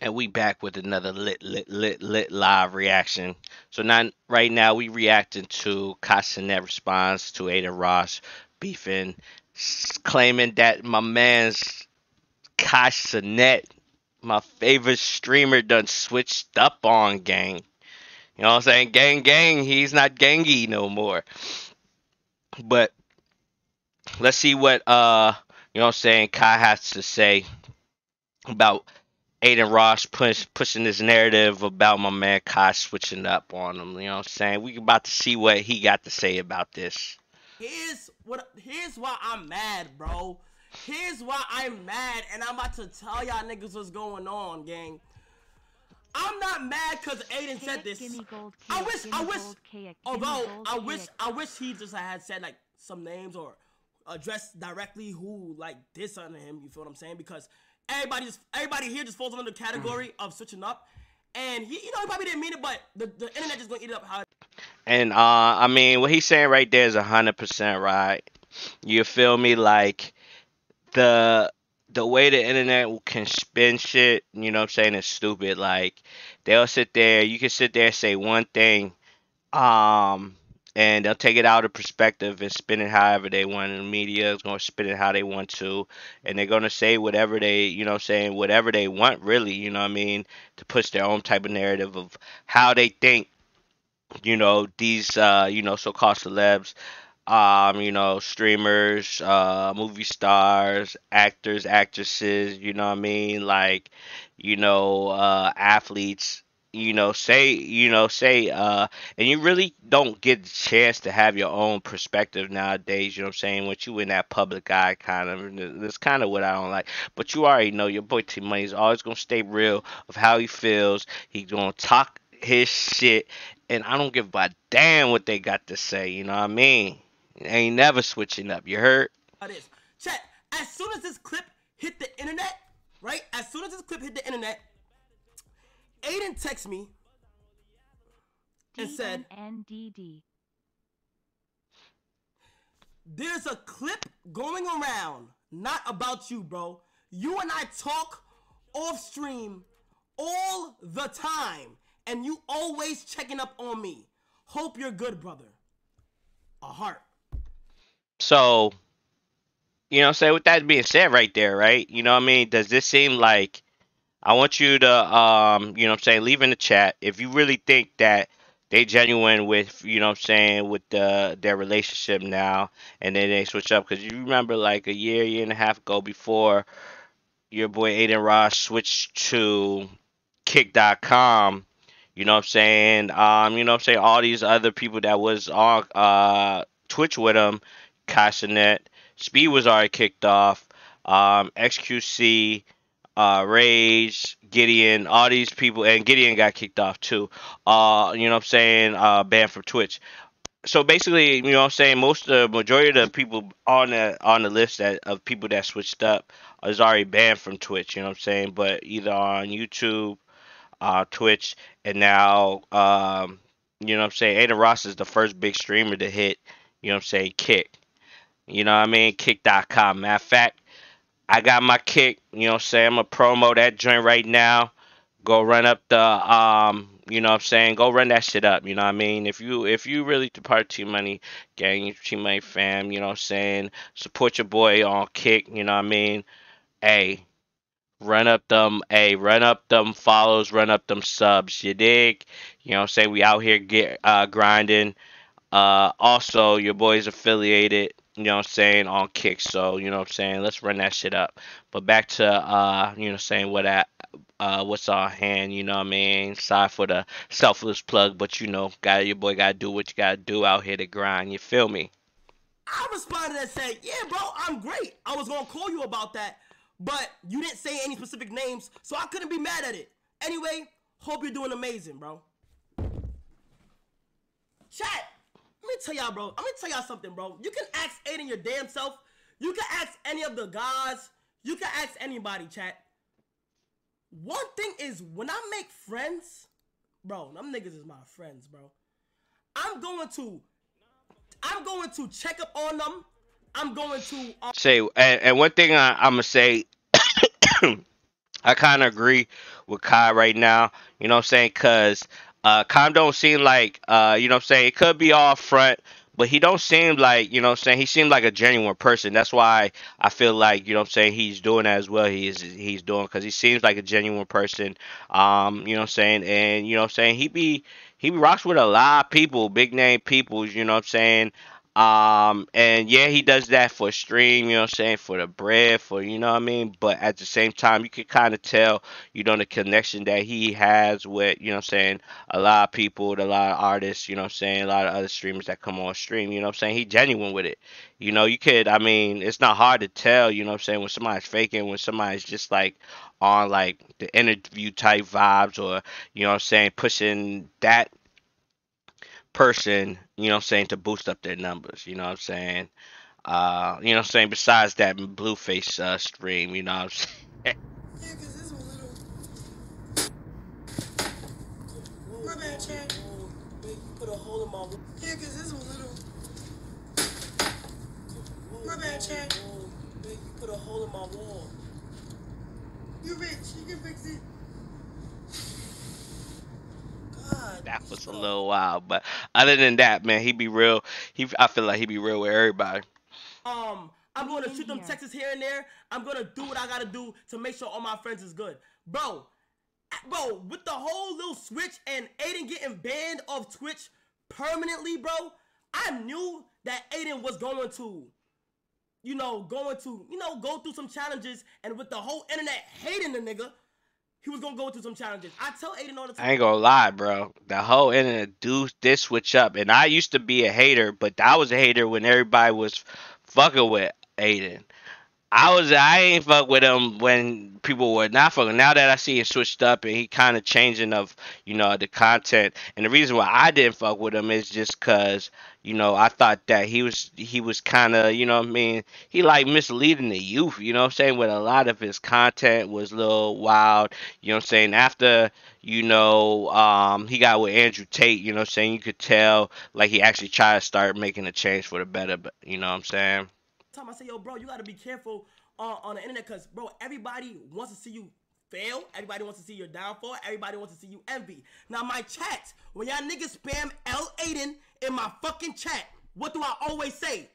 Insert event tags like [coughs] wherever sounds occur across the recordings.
And we back with another lit, lit, lit, lit live reaction. So now, right now, we reacting to Kai Cenat response to Adin Ross beefing, claiming that my man's Kai Cenat, my favorite streamer, done switched up on gang. You know what I'm saying? Gang, gang. He's not gangy no more. But let's see what uh, you know what I'm saying. Kai has to say about Adin Ross push, pushing this narrative about my man Kai switching up on him. You know what I'm saying? We about to see what he got to say about this. Here's what. Here's why I'm mad, bro. Here's why I'm mad, and I'm about to tell y'all niggas what's going on, gang. I'm not mad because Adin said this. Oh, I wish, I wish. Although I wish, I wish he just had said like some names or addressed directly who like this under him. You feel what I'm saying? Because everybody just, everybody here just falls under the category of switching up. And he, you know, he probably didn't mean it, but the, the internet just gonna eat it up how And uh, I mean, what he's saying right there is hundred percent right. You feel me? Like the the way the internet can spin shit, you know what I'm saying, is stupid. Like they'll sit there, you can sit there and say one thing, um, and they'll take it out of perspective and spin it however they want. And the media is gonna spin it how they want to, and they're gonna say whatever they, you know, saying whatever they want, really, you know I mean, to push their own type of narrative of how they think, you know, these, uh, you know, so-called celebs um, you know, streamers, uh, movie stars, actors, actresses, you know what I mean? Like, you know, uh, athletes, you know, say, you know, say, uh, and you really don't get the chance to have your own perspective nowadays, you know what I'm saying? Once you in that public eye kind of, that's kind of what I don't like. But you already know your boy T Money is always gonna stay real of how he feels. He's gonna talk his shit, and I don't give a damn what they got to say, you know what I mean? Ain't never switching up. You heard? Chat. As soon as this clip hit the internet, right? As soon as this clip hit the internet, Adin texted me and said, DNNDD. "There's a clip going around, not about you, bro. You and I talk off stream all the time, and you always checking up on me. Hope you're good, brother. A heart." So, you know, say with that being said, right there, right? You know what I mean? Does this seem like I want you to, um, you know what I'm saying, leave in the chat if you really think that they genuine with, you know what I'm saying, with the their relationship now, and then they switch up because you remember like a year, year and a half ago before your boy Adin Ross switched to Kick.com. You know what I'm saying? Um, you know what I'm saying? All these other people that was on uh Twitch with him Kai Cenat. Speed was already kicked off. Um, XQC, uh, Rage, Gideon, all these people, and Gideon got kicked off too. Uh, you know what I'm saying? Uh, banned from Twitch. So basically, you know what I'm saying, most the majority of the people on the on the list that of people that switched up is already banned from Twitch, you know what I'm saying? But either on YouTube, uh, Twitch, and now um, you know what I'm saying, Adin Ross is the first big streamer to hit, you know what I'm saying, kick. You know what I mean? Kick.com. Matter of fact, I got my kick. You know what I'm saying? I'm going to promo that joint right now. Go run up the, um, you know what I'm saying? Go run that shit up. You know what I mean? If you if you really depart T Money gang, T Money fam, you know what I'm saying? Support your boy on kick. You know what I mean? Hey, run up them, hey, run up them follows, run up them subs. You dig? You know saying? We out here get uh, grinding. Uh, also, your boy's affiliated you know what I'm saying, on kicks. So, you know what I'm saying, let's run that shit up. But back to uh, you know, saying what at uh what's on hand, you know what I mean? Sorry for the selfless plug, but you know, got your boy gotta do what you gotta do out here to grind, you feel me? I responded and said, Yeah, bro, I'm great. I was gonna call you about that, but you didn't say any specific names, so I couldn't be mad at it. Anyway, hope you're doing amazing, bro. Chat, let me tell y'all, bro. I'm gonna tell y'all something, bro. You can ask Adin your damn self. You can ask any of the guys. You can ask anybody, chat. One thing is, when I make friends, bro, them niggas is my friends, bro. I'm going to, I'm going to check up on them. I'm going to. Um, say, and, and one thing I, I'm gonna say [coughs] I kind of agree with Kai right now. You know what I'm saying? Cause uh, Kai don't seem like uh, you know what I'm saying. It could be all front, but he don't seem like you know what I'm saying. He seemed like a genuine person. That's why I feel like you know what I'm saying. He's doing as well. He's he's doing because he seems like a genuine person. Um, you know what I'm saying. And you know what I'm saying. He be he rocks with a lot of people, big name people. You know what I'm saying. Um, and yeah, he does that for a stream, you know what I'm saying, for the bread, for you know what I mean. But at the same time, you can kind of tell, you know, the connection that he has with, you know I'm saying, a lot of people, a lot of artists, you know I'm saying, a lot of other streamers that come on stream, you know I'm saying. He genuine with it. You know, you could, I mean, it's not hard to tell, you know I'm saying, when somebody's faking, when somebody's just like on like the interview type vibes or, you know I'm saying, pushing that person, you know I'm saying, to boost up their numbers, you know I'm saying? Uh, you know I'm saying, besides that Blueface uh, stream, you know I'm saying? Yeah, cause little. My bad, Chad. Put a hole in my. Yeah, cause this one little. My bad, Chad. Put a hole in my wall. You you can fix it. That was a little wild, but other than that, man, he be real. He, I feel like he be real with everybody. Um, I'm going to shoot them here. texts here and there. I'm going to do what I got to do to make sure all my friends is good. Bro, bro, with the whole little switch and Adin getting banned off Twitch permanently, bro, I knew that Adin was going to, you know, going to, you know, go through some challenges. And with the whole internet hating the nigga, he was to go through some challenges. I tell Adin all the time. I ain't gonna lie, bro. The whole internet do this switch up, and I used to be a hater, but I was a hater when everybody was fucking with Adin. I was I ain't fuck with him when people were not fucking. Now that I see it switched up and he kind of changing of you know the content, and the reason why I didn't fuck with him is just cause you know I thought that he was he was kind of you know what I mean he like misleading the youth. You know what I'm saying with a lot of his content was a little wild. You know what I'm saying after you know um he got with Andrew Tate. You know what I'm saying you could tell like he actually tried to start making a change for the better. But you know what I'm saying. Time I say, yo, bro, you gotta be careful uh, on the internet, cause bro, everybody wants to see you fail. Everybody wants to see your downfall. Everybody wants to see you envy. Now, my chat, when y'all niggas spam L Adin in my fucking chat, what do I always say?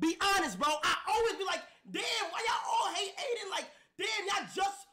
Be honest, bro. I always be like, damn, why y'all all hate Adin? Like, damn, y'all just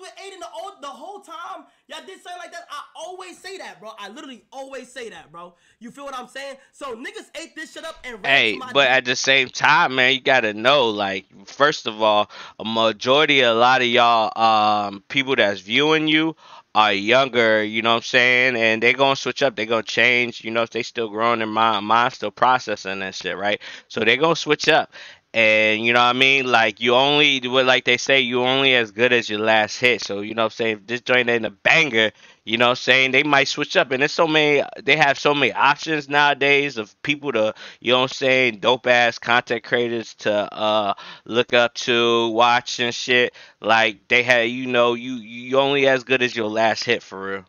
with Adin the, whole- the whole time. Y'all did something like that. I always say that, bro. I literally always say that, bro. You feel what I'm saying? So niggas ate this shit up and Hey, but at the same time, man, you gotta know, like, first of all, a majority, of a lot of y'all, um, people that's viewing you are younger, you know what I'm saying? And they're gonna switch up, they're gonna change, you know, if they still growing their mind, mind still processing that shit, right? So they're gonna switch up. And you know what I mean? Like you only what like they say, you only as good as your last hit. So you know what I'm saying? If this joint ain't a banger, you know what I'm saying? They might switch up. And there's so many they have so many options nowadays of people to you know what I'm saying, dope ass content creators to uh look up to, watch and shit. Like they had you know, you you only as good as your last hit for real.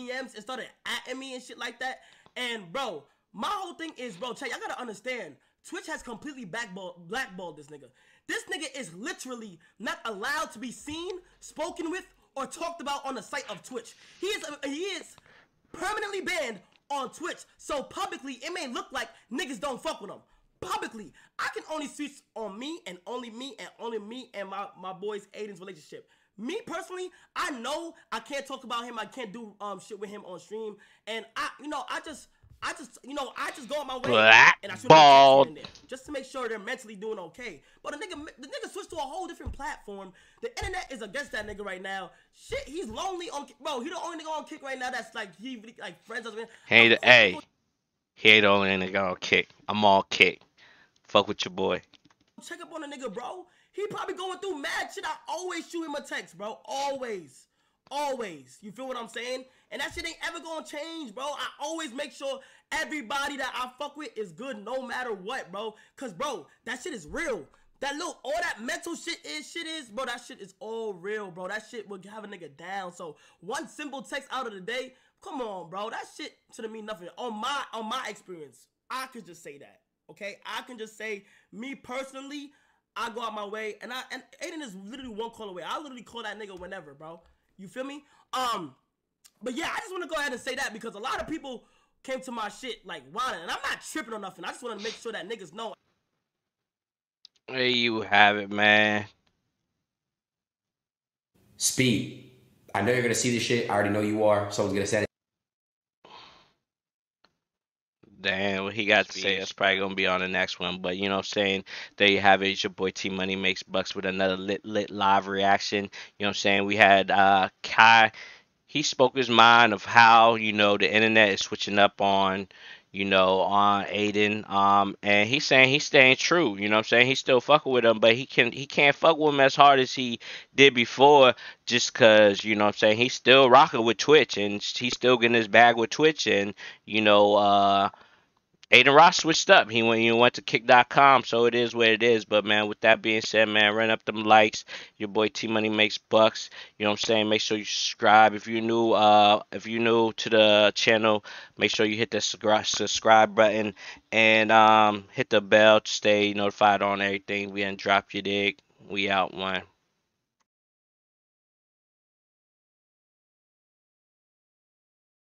DMs and started at me and shit like that. And bro, my whole thing is, bro, Chat, y'all gotta understand. Twitch has completely backball, blackballed this nigga. This nigga is literally not allowed to be seen, spoken with, or talked about on the site of Twitch. He is he is permanently banned on Twitch. So publicly, it may look like niggas don't fuck with him. Publicly, I can only speak on me and only me and only me and my, my boys Adin's relationship. Me personally, I know I can't talk about him. I can't do um shit with him on stream. And I, you know, I just, I just, you know, I just go on my way and I shoot them a text here Blackballed. and there, just to make sure they're mentally doing okay. But the nigga, the nigga switched to a whole different platform. The internet is against that nigga right now. Shit, he's lonely on, bro. He the only nigga on kick right now that's like he like friends with. He ain't the A. He ain't the only nigga on kick. I'm all kick. Fuck with your boy. check up on the nigga, bro. He probably going through mad shit. I always shoot him a text, bro. Always. Always. You feel what I'm saying? And that shit ain't ever gonna change, bro. I always make sure everybody that I fuck with is good no matter what, bro. Cause bro, that shit is real. That little all that mental shit is shit is, bro. That shit is all real, bro. That shit will have a nigga down. So one simple text out of the day, come on, bro. That shit shouldn't mean nothing. On my on my experience, I could just say that. Okay, I can just say me personally. I go out my way, and I and Adin is literally one call away. I literally call that nigga whenever, bro. You feel me? Um, but yeah, I just want to go ahead and say that because a lot of people came to my shit like whining, and I'm not tripping or nothing. I just want to make sure that niggas know. There you have it, man. Speed. I know you're gonna see this shit. I already know you are. Someone's gonna send it. Damn, what he got to say. That's probably gonna be on the next one. But you know what I'm saying? There you have it. It's your boy T Money makes bucks with another lit lit live reaction. You know what I'm saying? We had uh Kai he spoke his mind of how, you know, the internet is switching up on, you know, on Adin. Um and he's saying he's staying true. You know what I'm saying? He's still fucking with him, but he can he can't fuck with him as hard as he did before just cause, you know what I'm saying, he's still rocking with Twitch and he's still getting his bag with Twitch and, you know, uh Adin Ross switched up. He went, you went to kick.com, so it is what it is. But man, with that being said, man, run up them likes. Your boy T Money makes bucks. You know what I'm saying? Make sure you subscribe. If you're new, uh, if you're new to the channel, make sure you hit the subscribe button and um hit the bell to stay notified on everything. We done drop your dig. We out one.